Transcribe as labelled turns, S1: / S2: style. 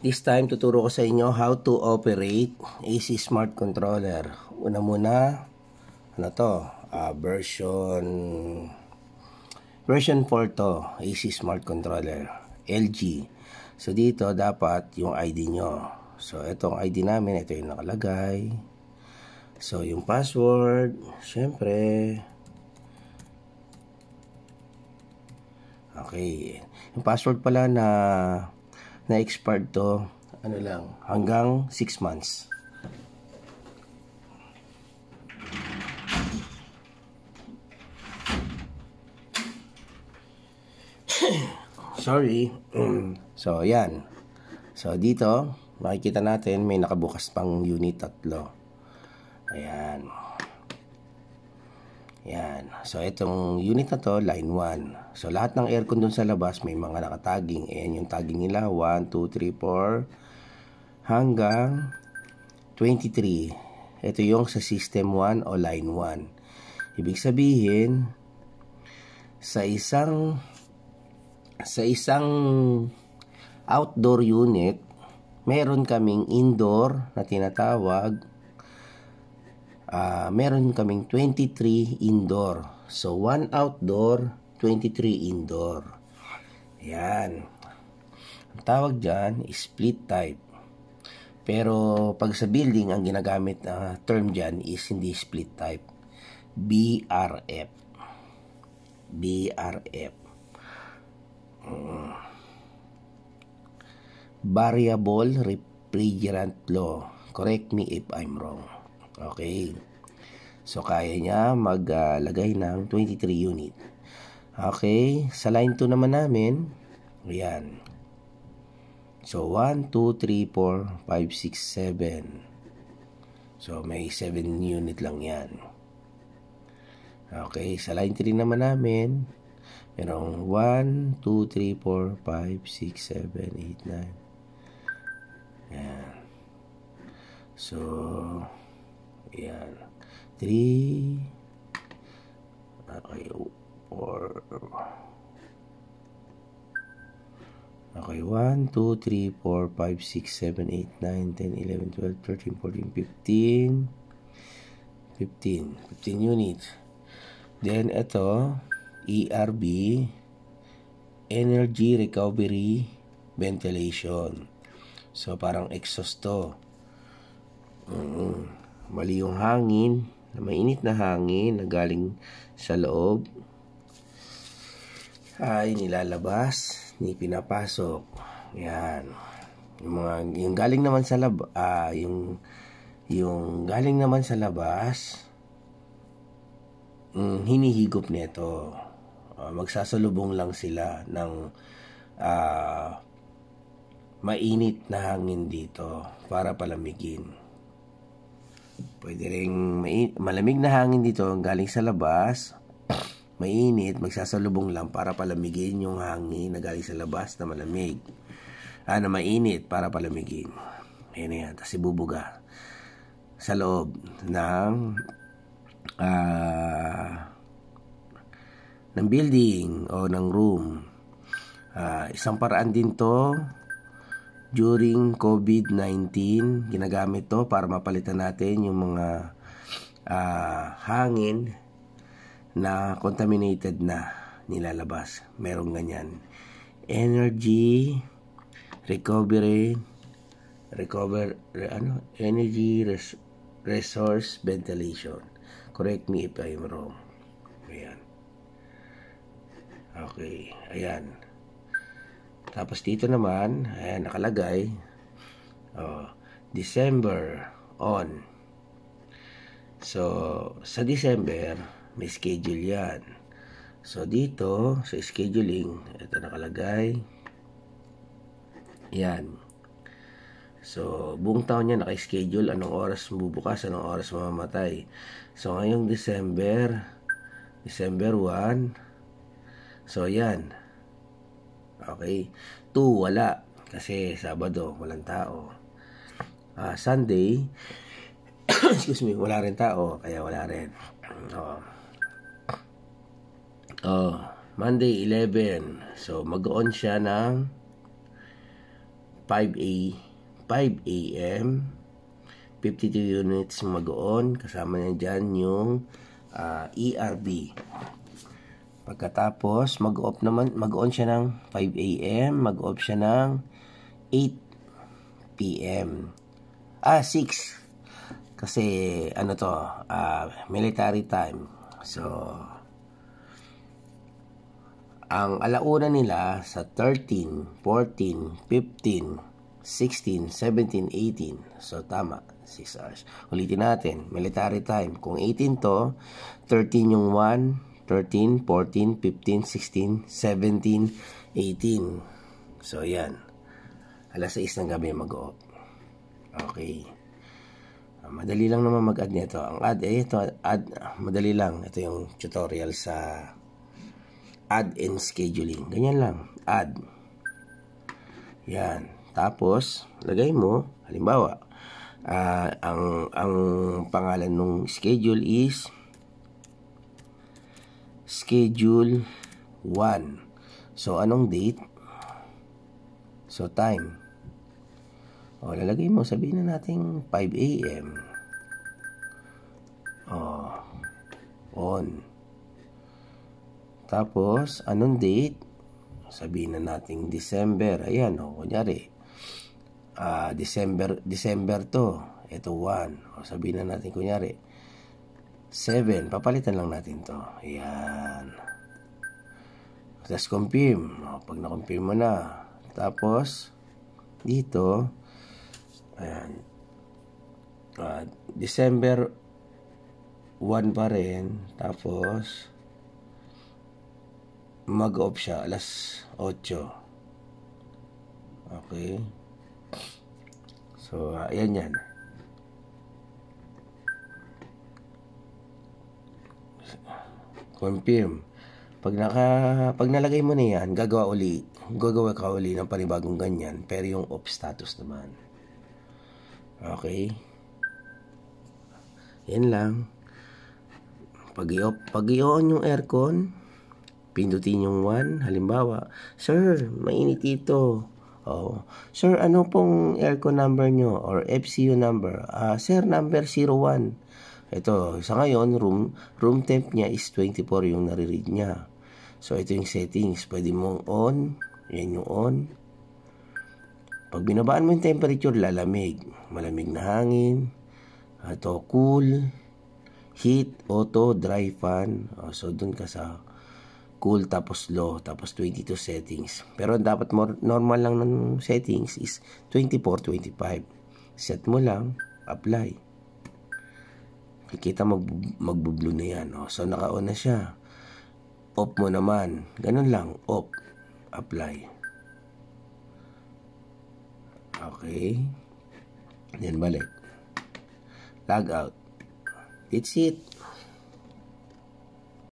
S1: This time, tuturo ko sa inyo how to operate AC Smart Controller. Una muna, ano to, uh, version version 4 to, AC Smart Controller, LG. So, dito dapat yung ID nyo. So, itong ID namin, ito yung nakalagay. So, yung password, syempre, okay. Yung password pala na na expired to ano lang hanggang 6 months. Sorry. So yan. So dito makikita natin may nakabukas pang unit tatlo. Ayan yan. So, itong unit na to, line 1. So, lahat ng aircon dun sa labas, may mga nakataging. Ayan yung tagging nila. 1, 2, 3, 4, hanggang 23. Ito yung sa system 1 o line 1. Ibig sabihin, sa isang sa isang outdoor unit, meron kaming indoor na tinatawag uh, meron kaming 23 indoor. So, 1 outdoor, 23 indoor. Ayan. Ang tawag dyan, split type. Pero, pag sa building, ang ginagamit na uh, term dyan is hindi split type. BRF. BRF. Um, variable refrigerant law. Correct me if I'm wrong. Okay. So, kaya niya maglagay uh, ng 23 unit. Okay. Sa line 2 naman namin, ayan. So, 1, 2, 3, 4, 5, 6, 7. So, may 7 unit lang yan. Okay. Sa line 3 naman namin, merong 1, 2, 3, 4, 5, 6, 7, 8, 9. Ayan. So, Ayan. 3 Okay. Or Okay, 1, 2, 3, 4, 5, 6, 7, 8, 9, 10, 11, 12, 13, 14, 15. 15. 15 units. Then, ito, ERB, Energy Recovery Ventilation. So, parang exhaust to. Mm mali yung hangin mainit na hangin na galing sa loob. Ay nilalabas ni pinapasok. Yan. Yung mga yung galing naman sa lab ah, yung yung galing naman sa labas mm, hinihigop nito. Uh, magsasalubong lang sila ng uh, mainit na hangin dito para palamigin Pwede rin malamig na hangin dito galing sa labas. Mainit, magsasalubong lang para palamigin yung hangin na galing sa labas na malamig. Ah, na mainit para palamigin. Ayan yan. Tapos ibubuga sa loob ng uh, ng building o ng room. Uh, isang paraan din to during COVID-19. Ginagamit to para mapalitan natin yung mga uh, hangin na contaminated na nilalabas. Merong ganyan. Energy recovery recover ano energy res, resource ventilation. Correct me if I'm wrong. Ayan. Okay, ayan. Tapos dito naman, ayan, nakalagay, oh, December on. So, sa December, may schedule yan. So, dito, sa scheduling, ito nakalagay. Yan. So, buong taon niya naka-schedule anong oras bubukas, anong oras mamamatay. So, ngayong December, December 1, so yan, Okay? 2, wala. Kasi Sabado, walang tao. Uh, Sunday, excuse me, wala rin tao. Kaya wala rin. Oh. Oh, Monday 11. So, mag-on siya ng 5A 5 a.m. 52 units mag-on. Kasama niya dyan yung uh, ah, ERB. Pagkatapos, mag-off naman, mag-on siya ng 5 a.m. Mag-off siya ng 8 p.m. Ah, 6. Kasi, ano to, uh, military time. So, ang alauna nila sa 13, 14, 15, 16, 17, 18. So, tama. 6 hours. Ulitin natin. Military time. Kung 18 to, 13 yung 1, 13, 14, 15, 16, 17, 18. So, yan. Alas 6 ng gabi mag-off. Okay. Uh, madali lang naman mag-add nito. Ang add, eh, ito, add, madali lang. Ito yung tutorial sa add and scheduling. Ganyan lang. Add. Yan. Tapos, lagay mo, halimbawa, uh, ang, ang pangalan ng schedule is schedule 1. So, anong date? So, time. O, lalagay mo, sabihin na natin 5 a.m. O, on. Tapos, anong date? Sabihin na natin December. Ayan, o, kunyari, uh, December December to ito 1 o sabihin na natin kunyari 7 papalitan lang natin to. Ayan. Tapos confirm. O, pag na-confirm mo na. Tapos dito ayan. Uh, December 1 pa rin. Tapos mag-off siya alas 8 okay? So, uh, ayan yan. Confirm. Pag naka pag nalagay mo na yan, gagawa uli, gagawa ka uli ng panibagong ganyan, pero yung off status naman. Okay? Yan lang. Pag i-off, pag i-on yung aircon, pindutin yung 1, halimbawa, Sir, mainit ito. Oh. Sir, ano pong aircon number nyo or FCU number? Uh, sir, number 01. Ito, sa ngayon, room, room temp niya is 24 yung nare-read niya. So, ito yung settings. Pwede mong on. Yan yung on. Pag binabaan mo yung temperature, lalamig. Malamig na hangin. Ito, cool. Heat, auto, dry fan. Oh, so, dun ka sa cool tapos low tapos 22 settings pero dapat more, normal lang ng settings is 24 25 set mo lang apply kikita mag magbo-blue na yan oh. so naka-on na siya. Off mo naman. Ganun lang. Off apply. Okay. Then balik. Log out. That's it